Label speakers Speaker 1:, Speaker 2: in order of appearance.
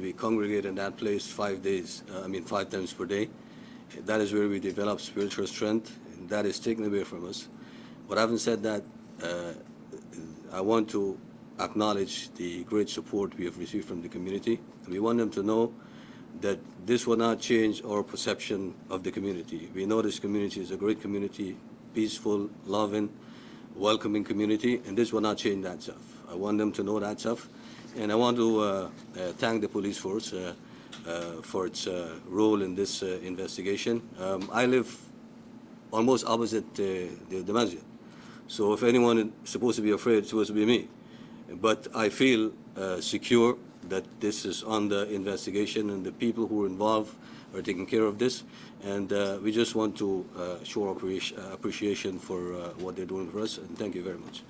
Speaker 1: We congregate in that place five days, uh, I mean five times per day. That is where we develop spiritual strength, and that is taken away from us. But having said that, uh, I want to acknowledge the great support we have received from the community. We want them to know that this will not change our perception of the community. We know this community is a great community, peaceful, loving, welcoming community, and this will not change that stuff. I want them to know that stuff. And I want to uh, uh, thank the police force for its uh, role in this investigation. Um, I live almost opposite the, the masjid. So if anyone is supposed to be afraid, it's supposed to be me. But I feel secure that this is under investigation and the people who are involved are taking care of this. And uh, we just want to uh, show our appreciation for uh, what they're doing for us. And thank you very much.